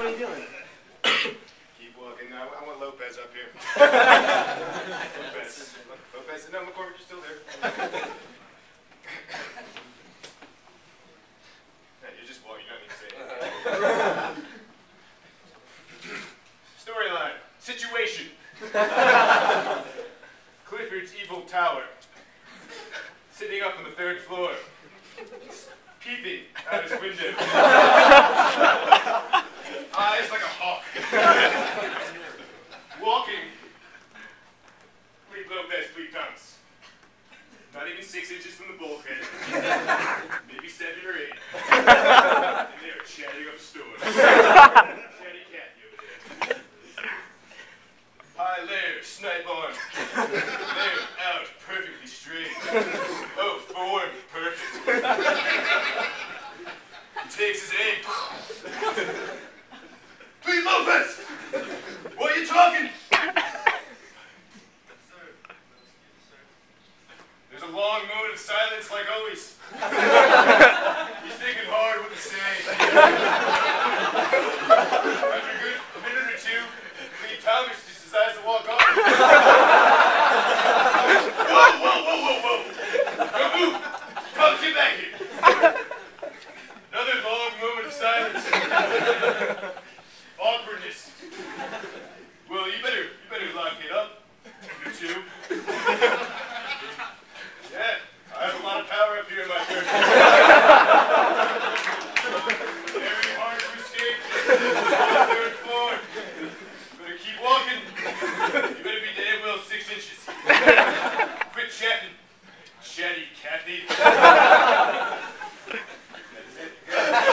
what are you doing? Keep walking. I, I want Lopez up here. Lopez. Lopez. No, McCormick, you're still there. yeah, you're just walking. You don't need to say anything. Storyline. Situation. Clifford's evil tower. Sitting up on the third floor. Peeping out his window. Eyes like a hawk. Walking. Leave Lopez three tongues. Not even six inches from the bulkhead. Maybe seven or eight. and they're chatting up a storm. Chatty Cathy over there. High layer, snipe on. Layer out, perfectly straight. Oh, form, perfect. He takes his aim. Pete Lopez! What are you talking? There's a long silence, like always. He's thinking hard what to say. After a good minute or two, Lee Thomas just decides to walk off. whoa, whoa, whoa, whoa, whoa! Don't move! Come, get back here! Another long moment of silence. keep walking. you better gonna be damn well six inches. Quit chatting, chatty Kathy.